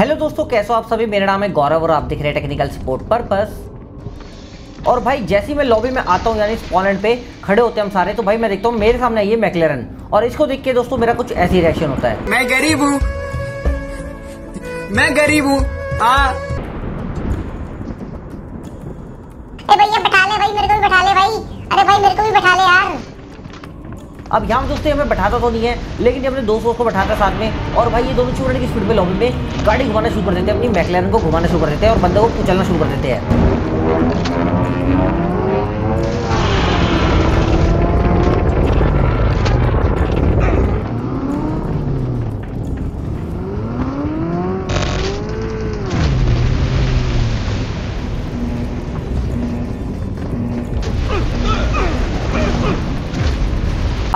Hello दोस्तों कैसे हो आप सभी? मेरा नाम है गौरव और आप देख रहे हैं टेक्निकल सपोर्ट पर्पस। और भाई जैसे मैं लॉबी में आता हूँ यानी स्पॉनेंट पे खड़े होते हैं हम सारे तो भाई मैं देखता हूँ मेरे सामने ये मैकलेरन और इसको देख के दोस्तों मेरा कुछ ऐसी रिएक्शन होता है। मैं गरीब हूँ। मैं गरीब हूँ। हाँ भैया बैठा ले भाई मेरे को भी बैठा ले भाई। अरे भाई मेरे को भी बैठा ले यार। अब यहाँ दोस्तों, हमें बैठाता तो नहीं है, लेकिन अपने दोस्तों को बैठाता साथ में। और भाई, ये दोनों छोड़ने की स्पीड में लॉबी में गाड़ी घुमाना शुरू कर देते हैं, अपनी मैकलैन को घुमाना शुरू कर देते हैं और बंदे को कुचलना शुरू कर देते हैं।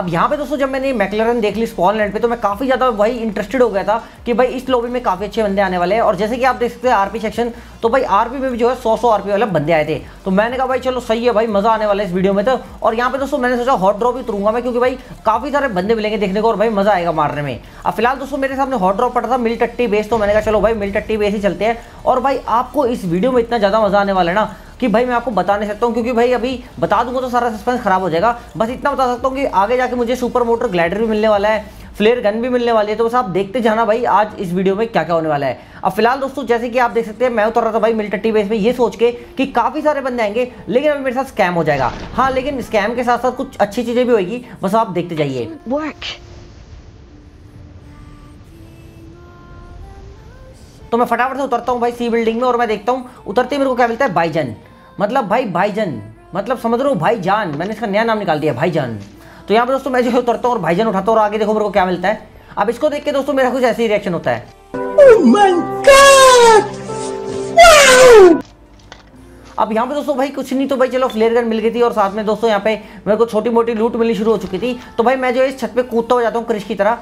अब यहाँ पे दोस्तों जब मैंने मैकलरन देख ली स्पॉन लैंड पे तो मैं काफ़ी ज़्यादा वही इंटरेस्टेड हो गया था कि भाई इस लॉबी में काफ़ी अच्छे बंदे आने वाले हैं। और जैसे कि आप देख सकते हैं आरपी सेक्शन तो भाई आरपी में भी जो है सौ सौ आरपी वाले बंदे आए थे। तो मैंने कहा, भाई चलो सही है भाई, मज़ा आने वाला है इस वीडियो में तो। और यहाँ पे दोस्तों मैंने सोचा हॉट ड्रॉप ही उतरूँगा मैं, क्योंकि भाई काफ़ी सारे बंदे मिलेंगे देखने को और भाई मज़ा आएगा मारने में। अब फ़िलहाल दोस्तों मेरे सामने हॉट ड्रॉप पड़ा था मिल टट्टी बेस तो मैंने कहा, चलो भाई मिल टट्टी बेस ही चलते हैं। और भाई आपको इस वीडियो में इतना ज़्यादा मज़ा आने वाला है ना कि भाई मैं आपको बता नहीं सकता हूँ, क्योंकि भाई अभी बता दूँगा तो सारा सस्पेंस खराब हो जाएगा। बस इतना बता सकता हूँ कि आगे जाके मुझे सुपर मोटर ग्लाइडर भी मिलने वाला है फ्लेयर गन भी मिलने वाली है तो बस आप देखते जाना भाई आज इस वीडियो में क्या क्या होने वाला है। अब फ़िलहाल दोस्तों, जैसे कि आप देख सकते हैं, मैं उतर रहा था भाई मिलिटरी बेस में, ये सोच के कि काफ़ी सारे बंदे आएँगे, लेकिन अभी मेरे साथ स्कैम हो जाएगा। हाँ लेकिन स्कैम के साथ साथ कुछ अच्छी चीज़ें भी होगी बस आप देखते जाइए। तो मैं फटाफट से उतरता हूँ भाई सी बिल्डिंग में और मैं देखता हूँ उतरते मेरे को क्या मिलता है? भाईजन। मतलब भाई भाईजन। मतलब समझ रहे हो? भाईजान। मैंने इसका नया नाम निकाल दिया भाईजान। तो यहाँ पे दोस्तों मैं जो है उतरता हूँ और भाईजान उठाता हूँ और आगे देखो मेरे को क्या मिलता है। अब इसको देख के दोस्तों मेरा कुछ ऐसे ही रिएक्शन होता है। अब यहाँ पे दोस्तों भाई कुछ नहीं तो भाई चलो फ्लेयर गन मिल गई थी और साथ में दोस्तों यहाँ पे मेरे को छोटी मोटी लूट मिलनी शुरू हो चुकी थी। तो भाई मैं जो इस छत पे कूदता हो जाता हूँ क्रिश की तरह।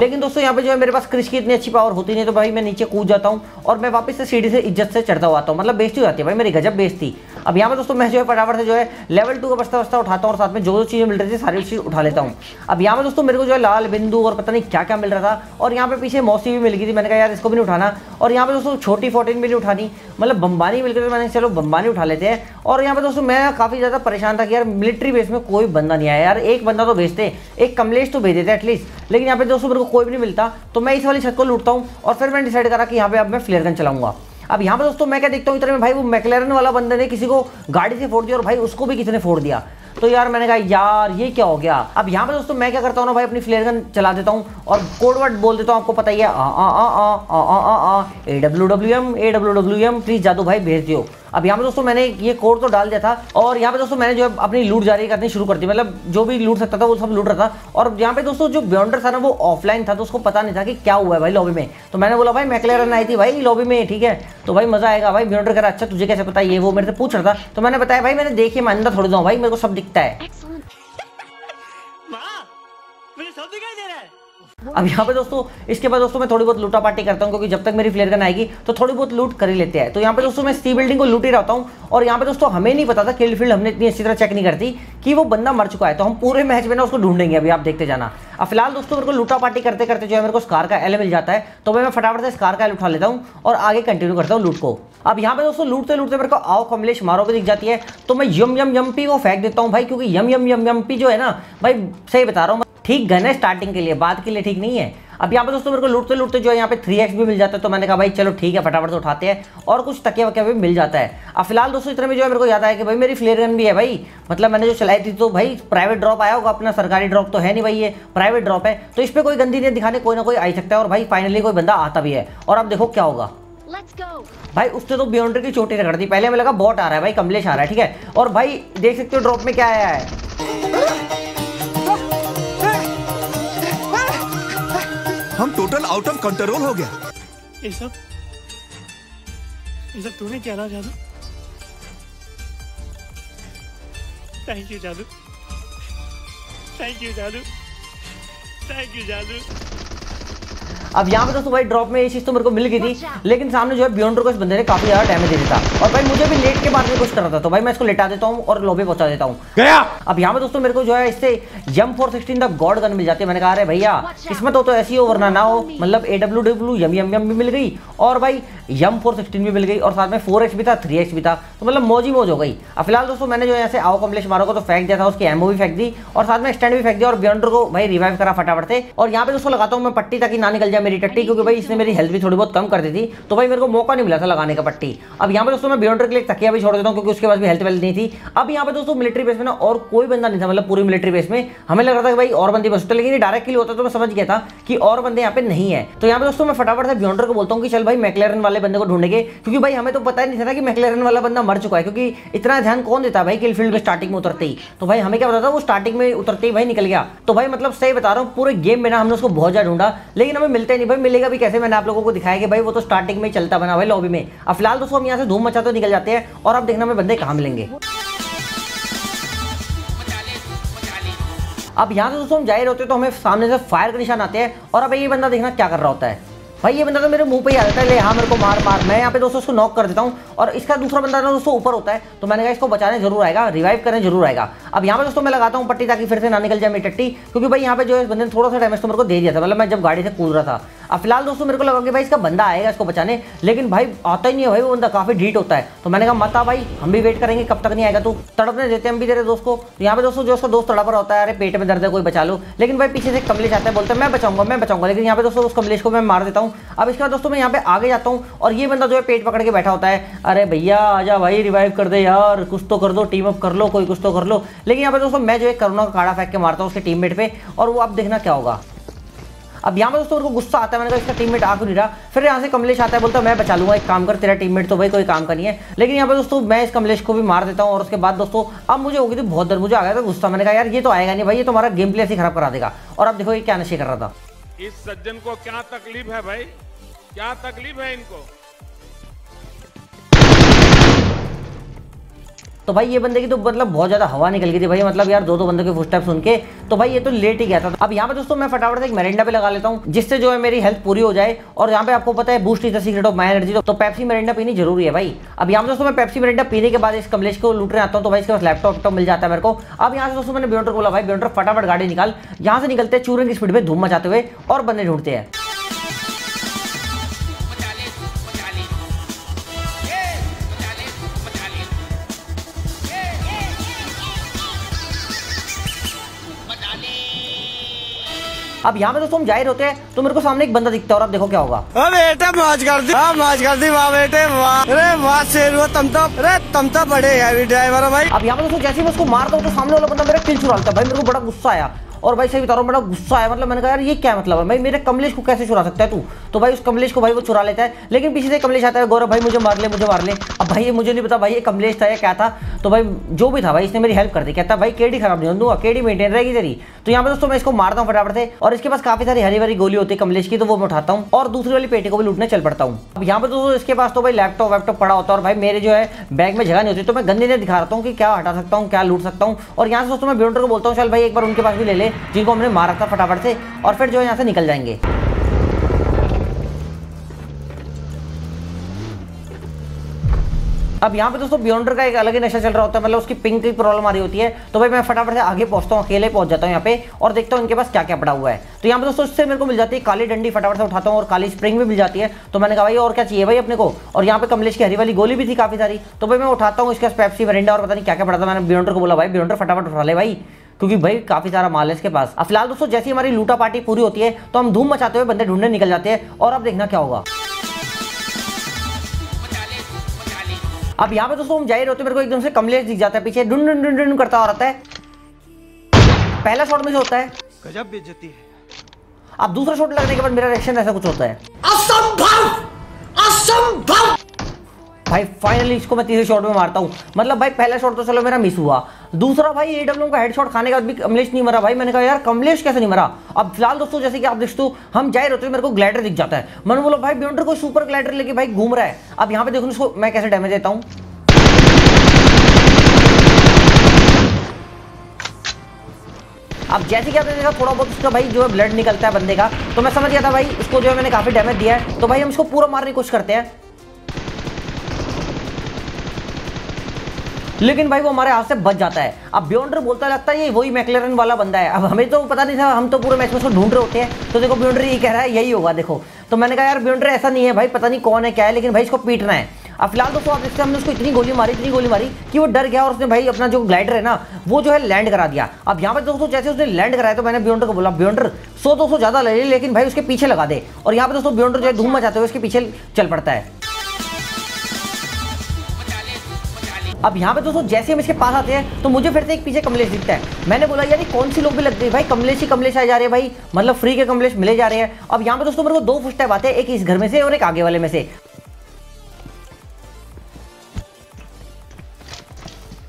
लेकिन दोस्तों यहाँ पे जो है मेरे पास क्रिश की इतनी अच्छी पावर होती नहीं तो भाई मैं नीचे कूद जाता हूँ और मैं वापस से सीढ़ी से इज़्ज़त से चढ़ता हुआ आता हूँ। मतलब बेस्ती हो जाती है भाई मेरी गजब बेइज्जती। अब यहाँ पर दोस्तों मैं जो है फटाफट से जो है लेवल टू का बस्ता बस्ता उठाता हूँ और साथ में जो जो चीज़ें मिल रही थी सारी चीज़ उठा लेता हूँ। अब यहाँ पर दोस्तों मेरे को जो है लाल बिंदु और पता नहीं क्या क्या मिल रहा था और यहाँ पे पीछे मौसी भी मिल गई थी। मैंने कहा, यार, इसको भी नहीं उठाना। और यहाँ पे दोस्तों छोटी फोर्टीन भी नहीं उठानी। मतलब बम्बानी मिल गई तो मैंने चलो, बम्बानी उठा लेते हैं। और यहाँ पर दोस्तों मैं काफ़ी ज़्यादा परेशान था कि यार मिलिट्री बेस में कोई बंदा नहीं आया। यार, एक बंदा तो भेजते, एक कमलेश तो भेज देते एटलीस्ट लेकिन यहाँ पे दोस्तों मेरे को कोई भी नहीं मिलता। तो मैं इस वाली छत को लूटता हूँ और फिर मैंने डिसाइड करा कि यहाँ पे अब मैं फ्लेयर गन चलाऊँगा। अब यहाँ पर दोस्तों मैं क्या देखता हूँ, इतने में भाई वो मैकलेरन वाला बंदे ने किसी को गाड़ी से फोड़ दिया और भाई उसको भी किसी ने फोड़ दिया। तो यार मैंने कहा, यार, ये क्या हो गया? अब यहाँ पे दोस्तों मैं क्या करता हूँ ना, भाई अपनी फ्लेयर गन चला देता हूँ और कोड वर्ड बोल देता हूँ, आपको पता ही है A W W M A W W M please Jadoo भाई भेज दियो। अब यहाँ पे दोस्तों मैंने ये कोड तो डाल दिया था और यहाँ पे दोस्तों मैंने जो अपनी लूट जारी करनी शुरू कर दी। मतलब जो भी लूट सकता था वो सब लूट रहा था और यहाँ पे दोस्तों जो ब्यॉन्डर था ना वो ऑफलाइन था तो उसको पता नहीं था कि क्या हुआ है भाई लॉबी में। तो मैंने बोला भाई मैकलेरन आई थी भाई लॉबी में ठीक है? तो भाई मज़ा आएगा भाई ब्यॉन्डर करा अच्छा तुझे कैसे पता ये वो मेरे से पूछ रहा था? तो मैंने बताया भाई मैंने देखिए मैं अंदर थोड़ी दूँ भाई मेरे को सब दिखता है। मुझे सब दिखाई दे रहा है। अब यहाँ पे दोस्तों, इसके बाद दोस्तों मैं थोड़ी बहुत लूटा पार्टी करता हूँ, क्योंकि जब तक मेरी फ्लेयर गन आएगी तो थोड़ी बहुत लूट कर ही लेते हैं। तो यहाँ पे दोस्तों मैं सी बिल्डिंग को लूट ही रहता हूँ, और यहाँ पे दोस्तों हमें नहीं पता था किल फ़ील्ड हमने इतनी अच्छी तरह चेक नहीं करती कि वो बंदा मर चुका है। तो हम पूरे मैच में ना उसको ढूंढेंगे अभी, आप देखते जाना। अब फ़िलहाल दोस्तों मेरे को लूटा पार्टी करते करते जो है मेरे को स्कार का एल मिल जाता है तो मैं फटाफट से स्कार का एल उठा लेता हूँ, और आगे कंटिन्यू करता हूँ लूट को। अब यहाँ पे दोस्तों लूटते लूटते मेरे को आओ कमलेश मारो भी दिख जाती है तो मैं यम यम यम पी को फेंक देता हूँ भाई, क्योंकि यम यम यम यम पी जो है ना, भाई सही बता रहा हूँ ठीक गन है स्टार्टिंग के लिए बाद के लिए ठीक नहीं है। अब यहाँ पे दोस्तों मेरे को लूटते लूटते जो है यहाँ पे थ्री एक्स भी मिल जाता है तो मैंने कहा भाई चलो ठीक है फटाफट से उठाते हैं और कुछ तकिया वकिया भी मिल जाता है। अब फ़िलहाल दोस्तों इतने में जो है मेरे को याद आया कि भाई मेरी फ्लेयर गन भी है भाई। मतलब मैंने जो चलाई थी तो भाई प्राइवेट ड्रॉप आया होगा अपना सरकारी ड्रॉप तो है नहीं भाई ये प्राइवेट ड्रॉप है। तो इस पर कोई गंदी नहीं दिखाने कोई ना कोई आ ही सकता है और भाई फाइनली कोई बंदा आता भी है। और अब देखो क्या होगा। भाई उसने तो बियॉन्डर की चोटी रगड़ दी पहले में लगा बॉट आ रहा है भाई कमलेश आ रहा है ठीक है? और भाई देख सकते हो ड्रॉप में क्या आया है। हम टोटल आउट ऑफ़ कंट्रोल हो गया। ये सब ये सब तूने क्या ना, Jadoo? Thank you Jadoo. Thank you Jadoo. Thank you Jadoo. अब यहाँ पे दोस्तों भाई ड्रॉप में ये चीज़ तो मेरे को मिल गई थी लेकिन सामने जो है बियॉन्डर को इस बंदे ने काफ़ी ज़्यादा डैमेज दे दिया था। और भाई मुझे भी लेट के बाद की कोशिश कर रहा था तो भाई मैं इसको लेटा देता हूँ और लोबे पहुँचा देता हूँ। गया! अब यहाँ पे दोस्तों मेरे को जो है इससे M four sixteen the god gun मिल जाती है मैंने कहा अरे भैया किस्मत हो तो ऐसी हो वरना ना हो। मतलब ए डब्ल्यू डब्ल्यू यम यम यम भी मिल गई और भाई यम फोर सिक्सटीन भी मिल गई और साथ में फोर एच भी था थ्री एच भी था तो मतलब मौज ही मौज हो गई। अब फ़िलहाल दोस्तों मैंने जो यहाँ से आओ कमलेश मारो को तो फेंक दिया था उसकी एमओ भी फेंक दी और साथ में स्टैंड भी फेंक दिया और बियॉन्डर को भाई रिवाइव करा फटाफट से। और यहाँ पे दोस्तों लगाता हूँ मैं पट्टी ताकि ना निकल जाए मेरी टट्टी, क्योंकि भाई इसने मेरी हेल्थ भी थोड़ी बहुत कम कर दी थी तो भाई मेरे को मौका नहीं मिला था लगाने का पट्टी। अब यहाँ पे दोस्तों मैं बियॉन्डर के लिए तकिया भी छोड़ देता हूँ, क्योंकि उसके पास भी हेल्थ वेल्थ नहीं थी। अब यहाँ पे दोस्तों मिलिट्री बेस में ना और कोई बंदा नहीं था मतलब पूरी मिलिट्री बेस में। हमें लग रहा था कि भाई और बंदे बस होते लेकिन डायरेक्ट किल होता तो मैं समझ गया था कि और बंदे यहाँ पे नहीं है। तो यहाँ पे दोस्तों मैं फटाफट से बियॉन्डर को बोलता हूँ कि चल भाई मैकलेरन वाले बंदे को ढूंढेंगे क्योंकि भाई हमें तो पता ही नहीं था कि मैकलेरन वाला बंदा मर चुका है, क्योंकि इतना ध्यान कौन देता है भाई किल फ़ील्ड में स्टार्टिंग में उतरते ही। तो भाई हमें क्या पता था वो स्टार्टिंग में उतरते ही भाई निकल गया। तो भाई मतलब सही बता रहा हूँ, पूरे गेम में ना हमने उसको बहुत ज़्यादा ढूंढा, लेकिन हमें मिलते नहीं भाई, मिलेगा भी कैसे? मैंने आप लोगों को दिखाया कि भाई वो तो स्टार्टिंग में चलता बना भाई लॉबी में। अब फ़िलहाल दोस्तों, हम यहाँ से धूम मचाते निकल जाते हैं और अब देखना हमें बंदे कहाँ मिलेंगे। अब यहाँ से दोस्तों, हम ज़ाहिर होते हैं तो हमें सामने से फायर के निशान आते हैं और अब ये बंदा देखना क्या कर रहा होता है। भाई, ये बंदा तो मेरे मुँह पे ही आ जाता है, ले हाँ मेरे को मार मार। मैं यहाँ पे दोस्तों उसको नॉक कर देता हूँ और इसका दूसरा बंदा ना दोस्तों ऊपर होता है। तो मैंने कहा इसको बचाने ज़रूर आएगा रिवाइव करने ज़रूर आएगा। अब यहाँ पे दोस्तों मैं लगाता हूँ पट्टी ताकि फिर से ना निकल जाए मेरी टट्टी, क्योंकि भाई यहाँ पे जो है बंदे ने थोड़ा सा डैमेज तो मेरे को दे दिया था। मतलब मैं जब गाड़ी से कूद रहा था। अब फ़िलहाल दोस्तों मेरे को लगा कि भाई इसका बंदा आएगा इसको बचाने, लेकिन भाई आता ही नहीं है भाई, वो बंदा काफ़ी डीट होता है। तो मैंने कहा, मत भाई, हम भी वेट करेंगे, कब तक नहीं आएगा तू? तड़पने देते हम भी तेरे दोस्त को। तो यहाँ पे दोस्तों जो उसका दोस्त तड़प रहा होता है, अरे पेट में दर्द है, कोई बचा लो। लेकिन भाई पीछे से कमलेश आता है, बोलते मैं बचाऊँगा मैं बचाऊँगा। लेकिन यहाँ पे दोस्तों उस कमलेश को मैं मार देता हूँ। अब इसके बाद दोस्तों मैं यहाँ पे आगे जाता हूँ और ये बंदा जो है पेट पकड़ के बैठा होता है, अरे भैया, आजा भाई रिवाइव कर दे यार, कुछ तो कर दो टीम अप कर लो, कोई कुछ तो कर लो। लेकिन यहाँ पर दोस्तों, मैं जो है करुणा का काड़ा फेंक के मारता हूँ उसके टीममेट पे, और वो अब देखना क्या होगा। अब यहाँ पे दोस्तों, उनको गुस्सा आता है, मैंने कहा, इसका टीममेट आ क्यों नहीं रहा? फिर यहाँ से कमलेश आता है, बोलता है, मैं बचा लूँगा, एक काम कर, तेरा टीममेट तो भाई कोई काम का नहीं है। लेकिन यहाँ पर दोस्तों, मैं इस कमलेश को भी मार देता हूँ, और उसके बाद दोस्तों, अब मुझे होगी थी बहुत दर, मुझे आ गया था गुस्सा। मैंने कहा, यार, ये तो आएगा नहीं भाई, ये तुम्हारा गेम प्ले ऐसे खराब करा देगा। और अब देखो, ये क्या नशे कर रहा था। इस सज्जन को क्या तकलीफ़ है भाई? क्या तकलीफ़ है इनको? तो भाई ये बंदे की तो मतलब बहुत ज़्यादा हवा निकल गई थी भाई मतलब यार दो दो बंदों के फुटस्टेप सुन के। तो भाई ये तो लेट ही गया था। अब यहाँ पे दोस्तों मैं फटाफट से एक मेरेंडा पे लगा लेता हूँ, जिससे जो है मेरी हेल्थ पूरी हो जाए। और यहाँ पे आपको पता है boost is the secret of my energy तो पेप्सी मेरेंडा पीनी ज़रूरी है भाई। अब यहाँ पे दोस्तों मैं पेप्सी मेरेंडा पीने के बाद इस कमलेश को लूटने आता हूँ तो भाई इसके पास लैपटॉप वैपटॉप मिल जाता है मेरे को। अब यहाँ से दोस्तों मैंने बियॉन्डर को बोला, भाई बियॉन्डर फटाफट गाड़ी निकाल। यहाँ से निकलते चूरन की स्पीड में धूम मचाते हुए और बंदे ढूंढते हैं। अब यहाँ पे दोस्तों हम ज़ाहिर होते हैं तो मेरे को सामने एक बंदा दिखता है और अब देखो क्या होगा। बेटा मौज कर दी हाँ मौज कर दी वाह बेटे वाह। अरे वाह शेर तुम तो अरे तुम तो बड़े ड्राइवर भाई। अब यहाँ पे दोस्तों जैसे मैं उसको मारता हूँ तो सामने वाला बंदा मेरा किल चुरा लेता है। भाई मेरे को बड़ा गुस्सा आया। और भाई सही बता रहा हूँ, बड़ा गुस्सा है मतलब मैंने कहा, यार, ये क्या मतलब है? भाई, मेरे कमलेश को कैसे चुरा सकता है तू? तो भाई उस कमलेश को भाई वो चुरा लेता है। लेकिन पीछे से कमलेश आता है, गौरव भाई, मुझे मार ले, मुझे मार ले। अब भाई, ये मुझे नहीं पता, भाई, ये कमलेश था या क्या था? तो भाई, जो भी था भाई, इसने मेरी हेल्प कर दी। कहता भाई, केडी खराब नहीं दूँगा केडी मेंटेन रहेगी तेरी? तो यहाँ पे दोस्तों, मैं इसको मारता हूँ फटाफट से, और इसके पास काफ़ी सारी हरी भरी गोली होती है कमलेश की तो वो मैं उठाता हूँ, और दूसरी वाली पेटी को भी लूटने चल पड़ता हूँ। अब यहाँ पे दोस्तों, इसके पास तो भाई लैपटॉप वैपटॉप पड़ा होता है, और भाई, मेरे जो है बैग में जगह नहीं होती तो मैं गंदी ने दिखा रहा हूँ कि क्या हटा सकता हूँ, क्या लूट सकता हूँ। और यहाँ से दोस्तों, मैं बियॉन्डर को बोलता हूँ, चल भाई, एक बार उनके पास भी ले ले। जिनको हमने मारा था फटाफट से और फिर जो है यहाँ से निकल जाएँगे। अब यहाँ पे दोस्तों बियॉन्डर का एक अलग ही नशा चल रहा होता है मतलब उसकी पिंक की प्रॉब्लम आ रही होती है। तो भाई मैं फटाफट से आगे पहुँचता हूँ, अकेले पहुँच जाता हूँ यहाँ पे और देखता हूँ इनके पास क्या क्या पड़ा हुआ है। तो यहाँ पे दोस्तों इससे मेरे को मिल जाती है काली डंडी फटाफट से उठाता हूँ और काली स्प्रिंग भी मिल जाती है। तो मैंने कहा भाई और क्या चाहिए भाई अपने को? और यहाँ पे कमलेश की हरी वाली गोली भी थी काफ़ी सारी। तो भाई मैं उठाता हूँ इसके पेप्सी मरिंडा और पता नहीं क्या क्या पड़ा था। मैंने बियॉन्डर को बोला, भाई बियॉन्डर फटाफट उठा ले भाई, क्योंकि भाई काफ़ी सारा माल है इसके पास। अब फ़िलहाल दोस्तों जैसी हमारी लूटा पार्टी पूरी होती है तो हम धूम मचाते हुए बंदे ढूँढने निकल जाते हैं और अब देखना क्या होगा। अब यहाँ पे दोस्तों हम ज़ाहिर होते मेरे को एकदम से कमलेश दिख जाता है पीछे डुन डुन डुन डुन करता हो रहा है। पहला शॉट में से होता है। गजब बेइज्जती है। अब दूसरा शॉट लगने के बाद मेरा रिएक्शन ऐसा कुछ होता है। असंभव! असंभव! भाई फाइनली इसको मैं तीसरे शॉट में मारता हूँ। मतलब भाई पहला शॉट तो चलो मेरा मिस हुआ। दूसरा भाई एडब्ल्यू डब्ल्यू का हेडशॉट खाने का भी कमलेश नहीं मरा भाई। मैंने कहा, यार, कमलेश कैसे नहीं मरा? अब फ़िलहाल दोस्तों, जैसे कि आप देखते हम जाए रहते मेरे को ग्लाइडर दिख जाता है। मैंने बोला, भाई बियॉन्डर को सुपर ग्लाइडर लेके भाई घूम रहा है। अब यहाँ पे देखो इसको मैं कैसे डैमेज देता हूँ? अब जैसे कि आपने देखा, थोड़ा बहुत उसका भाई जो है ब्लड निकलता है बंदे का। तो मैं समझ गया था भाई इसको जो है मैंने काफ़ी डैमेज दिया है। तो भाई, हम इसको पूरा मारने की कोशिश करते हैं। लेकिन भाई वो हमारे हाथ से बच जाता है। अब बियॉन्डर बोलता लगता है, ये वही मैकलेरन वाला बंदा है। अब हमें तो पता नहीं था, हम तो पूरे मैच में उसको ढूंढ रहे होते हैं। तो देखो बियॉन्डर ये कह रहा है, यही होगा, देखो। तो मैंने कहा, यार बियॉन्डर ऐसा नहीं है भाई, पता नहीं कौन है, क्या है, लेकिन भाई इसको पीटना है। अब फ़िलहाल दोस्तों, आप देखते हैं, हमने उसको इतनी गोली मारी, इतनी गोली मारी कि वो डर गया और उसने भाई अपना जो ग्लाइडर है ना, वो जो है लैंड करा दिया। अब यहाँ पे दोस्तों, जैसे उसने लैंड कराया तो मैंने बियॉन्डर को बोला बियॉन्डर सौ दो सौ ज़्यादा ले लेकिन भाई उसके पीछे लगा दे। और यहाँ पे दोस्तों बियॉन्डर जो है धूम मचाते हुए उसके पीछे चल पड़ता है। अब यहाँ पे दोस्तों, जैसे हम इसके पास आते हैं तो मुझे फिर से एक पीछे कमलेश दिखता है। मैंने बोला, यार कौन सी लोग भी लगते हैं? भाई, कमलेश ही कमलेश आ जा रहे हैं, भाई। मतलब फ्री के कमलेश मिले जा रहे हैं। अब यहाँ पे दोस्तों, मेरे को दो फुट आते हैं एक इस घर में से और एक आगे वाले में से।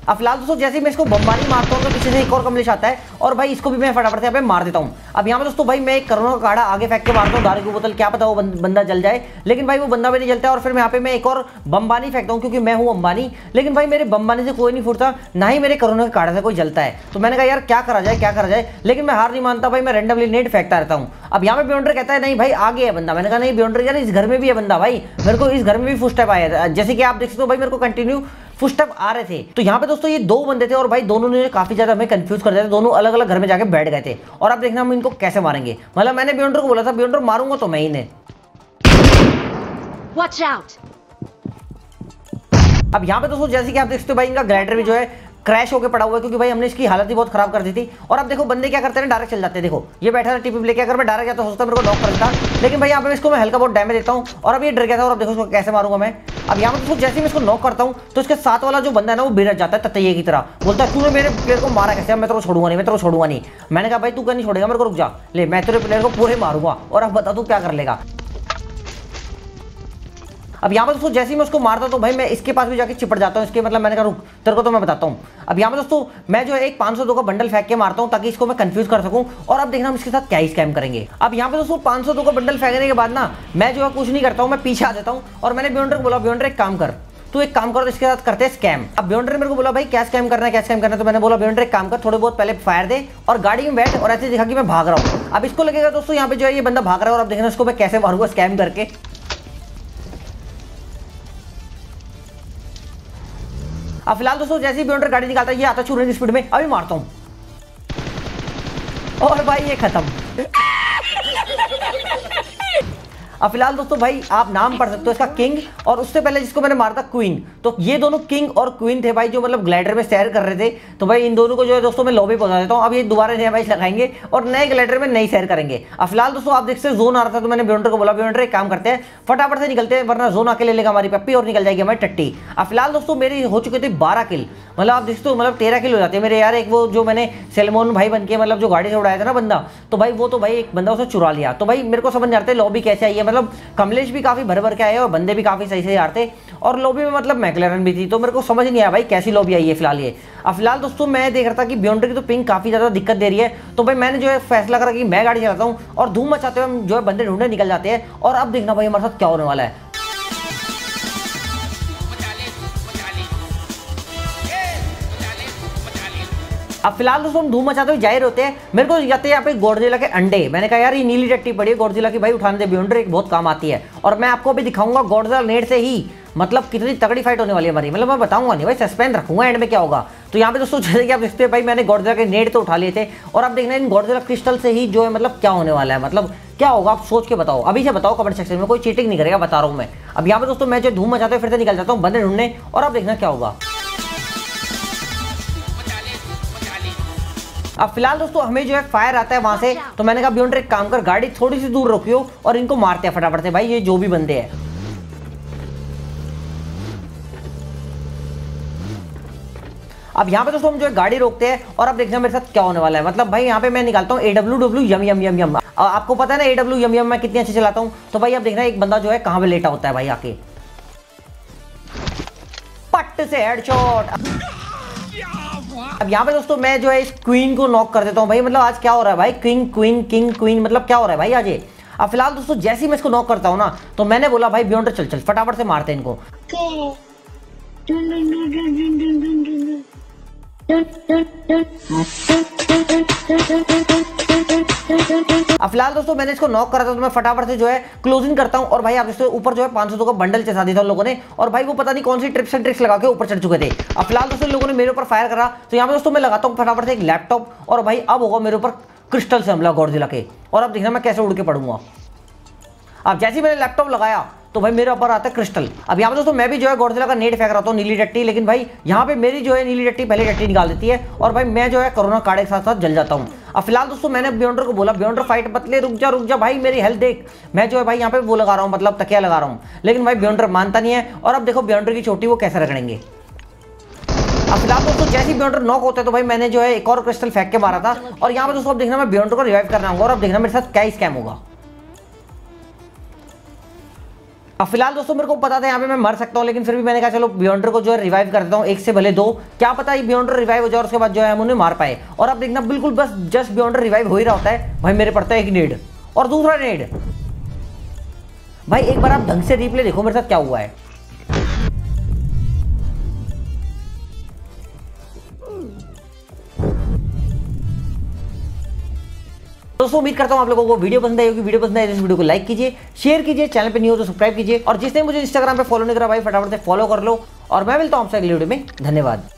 अब फ़िलहाल दोस्तों, जैसे मैं इसको बम्बारी मारता हूँ तो पीछे से एक और कमलेश आता है, और भाई इसको भी मैं फटाफट से मार देता हूँ। अब यहाँ पे दोस्तों, भाई मैं एक करोना का काढ़ा आगे फेंक के मारता हूँ, दारू की बोतल, क्या पता वो बंदा जल जाए। लेकिन भाई वो बंदा भी नहीं जलता, और फिर यहाँ पे मैं एक और बम्बानी फेंकता हूँ, क्योंकि मैं हूँ अंबानी। लेकिन भाई मेरे बम्बानी से कोई नहीं फूटता, ना ही मेरे करोना के काढ़ा से कोई जलता है। तो मैंने कहा, यार, क्या करा जाए, क्या करा जाए? लेकिन मैं हार नहीं मानता, भाई मैं रेंडमली नेट फेंकता रहता हूँ। अब यहाँ पे बियॉन्डर कहता है, नहीं भाई, आगे है बंदा। मैंने कहा, नहीं बियॉन्डर यार इस घर में भी है बंदा भाई। मेरे को इस घर में भी फुट स्टेप आया जैसे कि आप देख सकते हो, भाई मेरे को कंटिन्यू फुटस्टेप आ रहे थे। तो यहाँ पे दोस्तों ये दो बंदे थे और भाई दोनों ने काफ़ी ज़्यादा हमें कंफ्यूज कर दिया था। दोनों अलग अलग घर में जाके बैठ गए थे। और अब देखना हम इनको कैसे मारेंगे। मतलब मैंने बियोंडर को बोला था बियोंडर मारूँगा तो मैं ही Watch out! अब यहाँ पे दोस्तों जैसे कि आप देख सकते हो भाई इनका ग्लाइडर भी जो है क्रैश होकर पड़ा हुआ है, क्योंकि भाई हमने इसकी हालत ही बहुत खराब कर दी थी। और अब देखो, बंदे क्या करते हैं डायरेक्ट चल जाते हैं। देखो, ये बैठा था टीपी लेके, अगर मैं डायरेक्ट जाता, सोचता मेरे को नॉक कर लेकिन भाई यहाँ पर इसको, मैं हल्का बहुत डैमेज देता हूँ। और अब ये डर गया था, और अब देखो इसको कैसे मारूँगा मैं। अब यहाँ पर दोस्तों जैसे मैं इसको नॉक करता हूँ तो इसके साथ वाला जो बंदा है ना, वो बिरज जाता है ततैये की तरह। बोलता है, तूने मेरे प्लेयर को मारा कैसे? मैं को छोड़ूँगा नहीं, मैं को छोड़ूँगा नहीं। मैंने कहा, भाई तू क्या नहीं छोड़ेगा मेरे को, रुक जा। ले, मैं तेरे प्लेयर को पूरे मारूँगा। और अब बता तू क्या कर लेगा? अब यहाँ पर दोस्तों, जैसे ही मैं उसको मारता तो भाई मैं इसके पास भी जाके चिपट जाता हूँ, इसके मतलब मैंने कहा, रुक, तेरे को तो मैं बताता हूँ। अब यहाँ पर दोस्तों, मैं जो है एक 502 का बंडल फेंक के मारता हूँ, ताकि इसको मैं कंफ्यूज कर सकूँ, और अब देखना हम इसके साथ क्या ही स्कैम करेंगे। अब यहाँ पे दोस्तों 502 का बंडल फेंकने के बाद ना, मैं जो है कुछ नहीं करता हूँ, मैं पीछे आ जाता हूँ, और मैंने बियॉन्डर को बोला बियॉन्डर एक काम कर तो एक काम करो, इसके साथ करते हैं स्कैम अब बियॉन्डर ने मेरे को बोला, भाई, क्या स्कैम करना है, क्या स्कैम करना है? तो मैंने बोला बियॉन्डर एक काम कर, थोड़े बहुत पहले फायर दे, और गाड़ी में बैठ, और ऐसे दिखा कि मैं भाग रहा हूँ। अब इसको लगेगा दोस्तों, यहाँ पे जो है ये बंदा भाग रहा है, और अब देखना इसको मैं कैसे मारूँगा स्कैम करके। अब फ़िलहाल दोस्तों, जैसे ही गाड़ी निकालता है, ये आता छू स्पीड में। अभी मारता हूँ। और भाई, ये खत्म। अब फ़िलहाल दोस्तों भाई, आप नाम पढ़ सकते हो इसका किंग, और उससे पहले जिसको मैंने मारा था क्वीन। तो ये दोनों किंग और क्वीन थे भाई, जो मतलब ग्लाइडर में सैर कर रहे थे। तो भाई, इन दोनों को जो है दोस्तों मैं लॉबी पहुँचा देता हूँ। अब ये दोबारा नया मैच लगाएँगे और नए ग्लाइडर में नई सैर करेंगे। अब फ़िलहाल दोस्तों, आप देखते जोन आ रहा था तो मैंने बियॉन्डर को बोला बियॉन्डर एक काम करते हैं, फटाफट से निकलते हैं, वरना जोन आके ले लेगा हमारी पप्पी और निकल जाएगी हमारी टट्टी। अब फ़िलहाल दोस्तों, मेरी हो चुकी थी बारह किल मतलब आप देखते हो मतलब तेरह किल हो जाते हैं मेरे यार। एक वो जो मैंने सेलमोन भाई बन के मतलब जो गाड़ी से उड़ाया था ना बंदा तो भाई वो तो भाई एक बंदा उसे चुरा लिया। तो भाई मेरे को समझ आता लॉबी कैसे आई है मतलब कमलेश भी काफ़ी भर भर के आए और बंदे भी काफ़ी सही से थे और लॉबी में मतलब मैकलेरन भी थी तो मेरे को समझ नहीं आया भाई कैसी लॉबी आई है फ़िलहाल ये। अब फ़िलहाल दोस्तों मैं देख रहा था कि बियॉन्डर की तो पिंग काफ़ी ज़्यादा दिक्कत दे रही है तो भाई मैंने जो है फैसला करा कि मैं गाड़ी चलाता हूँ और धूम मचाते हुए जो है बंदे ढूँढने निकल जाते हैं और अब देखना भाई हमारे साथ क्या होने वाला है। अब फ़िलहाल दोस्तों, हम धूम मचाते हुए ज़ाहिर होते हैं। मेरे को जाते यहाँ पे गोडजिला के अंडे। मैंने कहा, यार, ये नीली टट्टी पड़ी है गोडजिला की भाई उठाने दे बियॉन्डर एक बहुत काम आती है। और मैं आपको अभी दिखाऊँगा गोडजिला नेट से ही मतलब कितनी तगड़ी फाइट होने वाली है हमारी। मतलब मैं बताऊँगा नहीं भाई सस्पेंस रखूँगा एंड में क्या होगा। तो यहाँ पे दोस्तों, जैसे कि आप देखते हैं भाई, मैंने गोडजिला के नेट तो उठा लिए थे। और अब देखना, इन गोडजिला क्रिस्टल से ही जो है मतलब क्या होने वाला है? मतलब क्या होगा, आप सोच के बताओ। अभी से बताओ कमेंट सेक्शन में, कोई चीटिंग नहीं करेगा, बता रहा हूँ मैं। अब यहाँ पे दोस्तों, मैं जो धूम मचाते फिर से निकल जाता हूँ, बंदे ढूँढने। और अब देखना क्या होगा। अब फ़िलहाल दोस्तों, हमें जो है फायर आता है वहाँ से तो मैंने कहा बियॉन्डर एक काम कर, गाड़ी थोड़ी सी दूर रोकियो और इनको मारते हैं फटाफट से, भाई, ये जो भी बंदे हैं. अब यहाँ पे दोस्तों, हम जो है गाड़ी रोकते हैं और अब देखना मेरे साथ क्या होने वाला है। मतलब भाई, यहाँ पे मैं निकालता हूँ ए डब्ल्यू डब्ल्यू यम यम यम यम आपको पता है ना ए डब्ल्यू यम यम मैं कितनी अच्छी चलाता हूँ? तो भाई, अब देखना एक बंदा जो है कहाँ पे लेटा होता है भाई आके। पट से हेडशॉट अब यहाँ पे दोस्तों मैं जो है इस क्वीन को नॉक कर देता हूँ भाई। मतलब आज क्या हो रहा है भाई? क्विंग क्वीन किंग क्वीन मतलब क्या हो रहा है भाई आज अब फ़िलहाल दोस्तों जैसे ही मैं इसको नॉक करता हूँ ना तो मैंने बोला, भाई बियॉन्डर चल चल, फटाफट से मारते हैं इनको। अब फ़िलहाल दोस्तों, मैंने इसको नॉक करा था तो मैं फटाफट से जो है क्लोजिंग करता हूँ और भाई आप इसके ऊपर जो है 500 का बंडल चढ़ा दिया था लोगों ने और भाई वो पता नहीं कौन सी ट्रिप्स एंड ट्रिक्स लगा के ऊपर चढ़ चुके थे। अब फ़िलहाल दोस्तों लोगों ने मेरे ऊपर फायर करा तो यहाँ पे दोस्तों मैं लगाता हूँ फटाफट से एक लैपटॉप और भाई अब होगा मेरे ऊपर क्रिस्टल से हमला गौरजिला के। और अब देखना मैं कैसे उड़ के पड़ूँगा अब जैसे ही मैंने लैपटॉप लगाया तो भाई मेरे ऊपर आता है क्रिस्टल अब यहाँ पे दोस्तों मैं भी जो है गोडजिला का नेट फेंक रहा हूँ नीली डट्टी, लेकिन भाई यहाँ पे मेरी जो है नीली डट्टी पहले डट्टी निकाल देती है और भाई मैं जो है कोरोना कार्ड के साथ साथ जल जाता हूँ। अब फ़िलहाल दोस्तों, मैंने बियॉन्डर को बोला बियॉन्डर फाइट बतले रुक जा रुक जा, भाई, मेरी हेल्थ देख। मैं जो है भाई, यहाँ पे वो लगा रहा हूँ मतलब तकिया लगा रहा हूँ। लेकिन भाई बियॉन्डर मानता नहीं है। और अब देखो बियॉन्डर की चोटी वो कैसे रगड़ेंगे? अब फ़िलहाल दोस्तों, जैसे ही बियॉन्डर नॉक होता है तो भाई, मैंने जो है एक और क्रिस्टल फेंक के मारा था। और यहाँ पर दोस्तों, अब देखना मैं बियॉन्डर को रिवाइव करना होगा, और अब देखना मेरे साथ क्या स्कैम होगा। अब फ़िलहाल दोस्तों, मेरे को पता था यहाँ पे मैं मर सकता हूँ, लेकिन फिर भी मैंने कहा, चलो बियॉन्डर को जो है रिवाइव कर देता हूँ, एक से भले दो। क्या पता ये बियॉन्डर रिवाइव हो जाए और उसके बाद जो है हम उन्हें मार पाए। और अब देखना, बिल्कुल बस जस्ट बियॉन्डर रिवाइव हो ही रहा होता है। भाई, मेरे पड़ता है एक नेड और दूसरा नेड भाई, एक बार आप ढंग से रिप्ले देखो, मेरे साथ क्या हुआ है। दोस्तों, उम्मीद करता हूँ आप लोगों को वीडियो पसंद आई होगी। वीडियो पसंद आए तो इस वीडियो को लाइक कीजिए शेयर कीजिए चैनल पर हो तो सब्सक्राइब कीजिए। और जिसने मुझे इंस्टाग्राम पर फॉलो नहीं करा भाई, फटाफट से फॉलो कर लो। और मैं मिलता हूँ आपसे अगले वीडियो में। धन्यवाद।